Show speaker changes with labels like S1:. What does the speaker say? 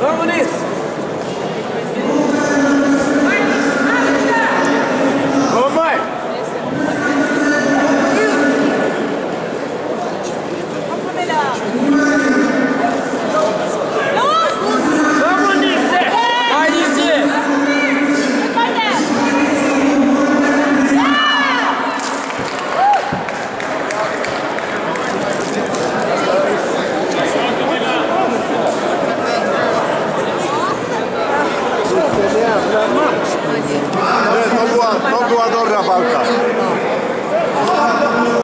S1: Vamos
S2: nisso!
S3: Amém.